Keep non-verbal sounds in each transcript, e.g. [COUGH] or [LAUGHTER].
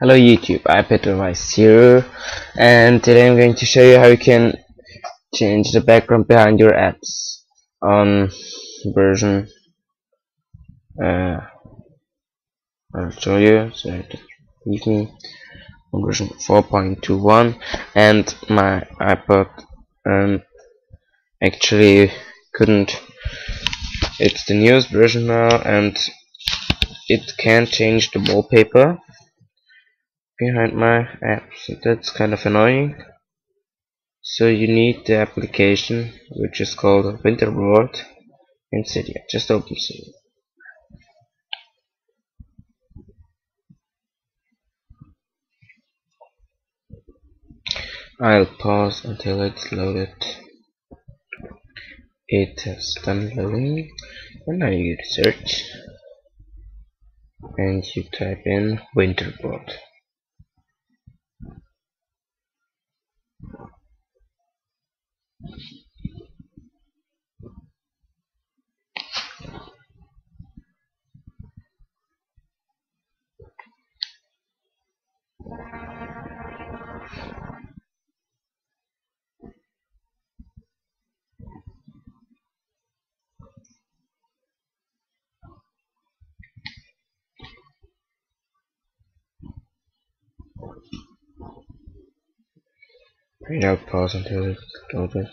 Hello YouTube, I'm Petrovice here and today I'm going to show you how you can change the background behind your apps on version uh, I'll show you so leave me on version 4.21 and my iPod um, actually couldn't it's the newest version now and it can change the wallpaper behind my app so that's kind of annoying. So you need the application which is called Winterboard in Cydia just open Cydia I'll pause until it's loaded. It has done loading. And now you search. And you type in Winterboard Now pause until it's loaded.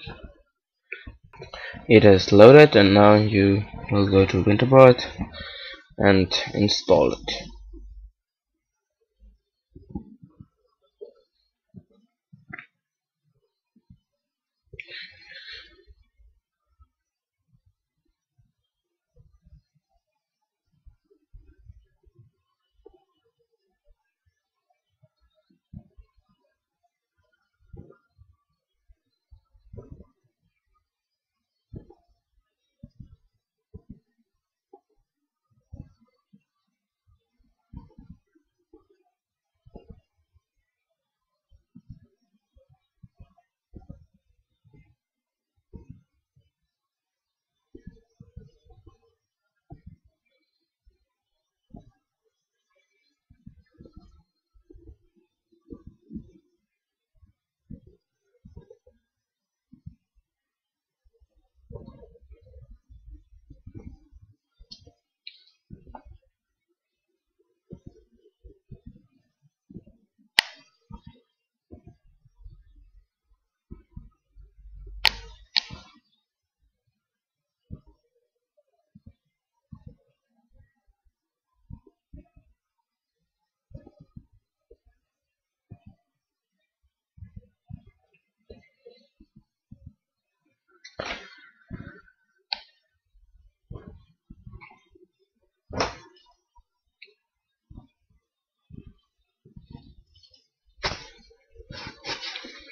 It has loaded and now you will go to Winterboard and install it.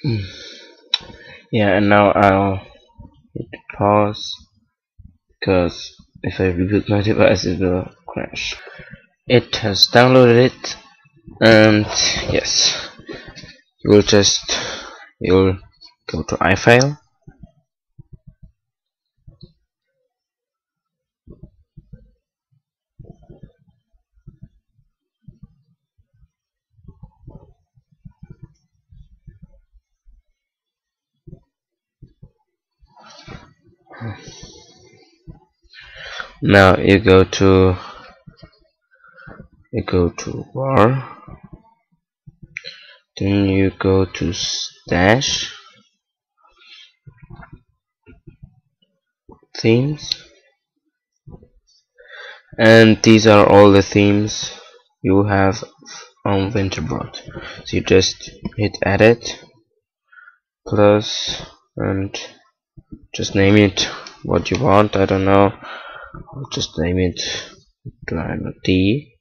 Mm. yeah and now I'll hit pause because if I reboot my device it will crash. It has downloaded it and yes you will just you'll go to iFile now you go to you go to var. Then you go to stash. Themes. And these are all the themes you have on Winterboard. So you just hit edit plus and just name it what you want I don't know. I'll just name it D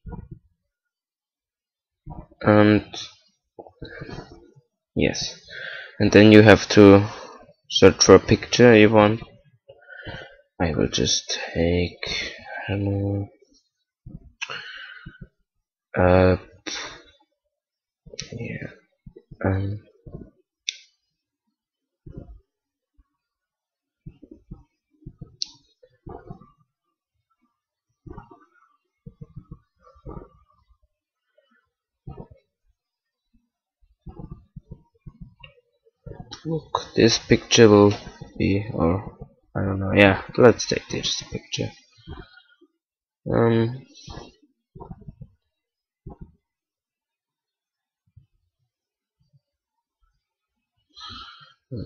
and yes. And then you have to search for a picture you want. I will just take uh look this picture will be or I don't know yeah let's take this picture. Um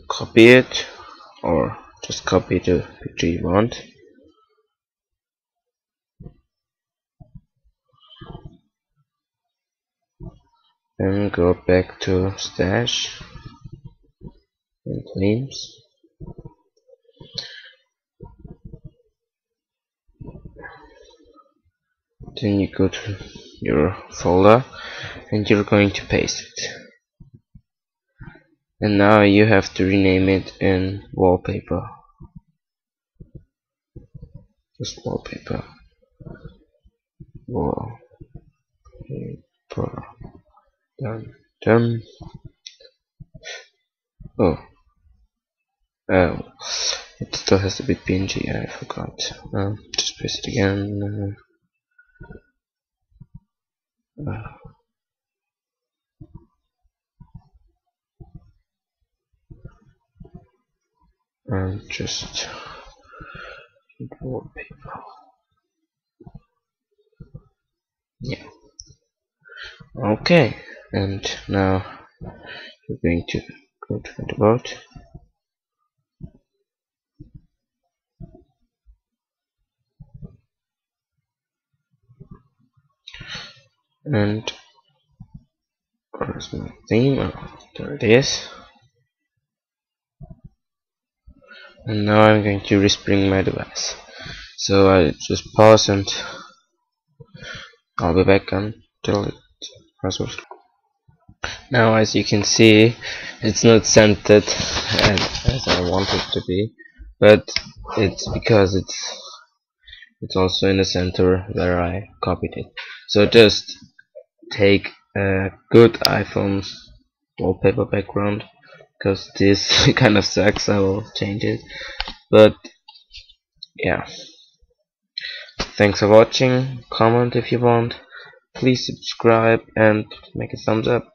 copy it or just copy the picture you want. And go back to stash themes then you go to your folder and you're going to paste it. And now you have to rename it in wallpaper. Just wallpaper. Wallpaper. Done. Done oh oh it still has to be PNG I forgot. Uh, just paste it again. Uh, and just wallpaper yeah. Okay and now we're going to go to the about and where's my theme? Oh, there it is. And now I'm going to respring my device. So I just pause and I'll be back until it has now as you can see it's not centered as, as I want it to be but it's because it's it's also in the center where I copied it. So just take a good iPhone wallpaper background because this [LAUGHS] kind of sucks I will change it. But yeah. Thanks for watching. Comment if you want. Please subscribe and make a thumbs up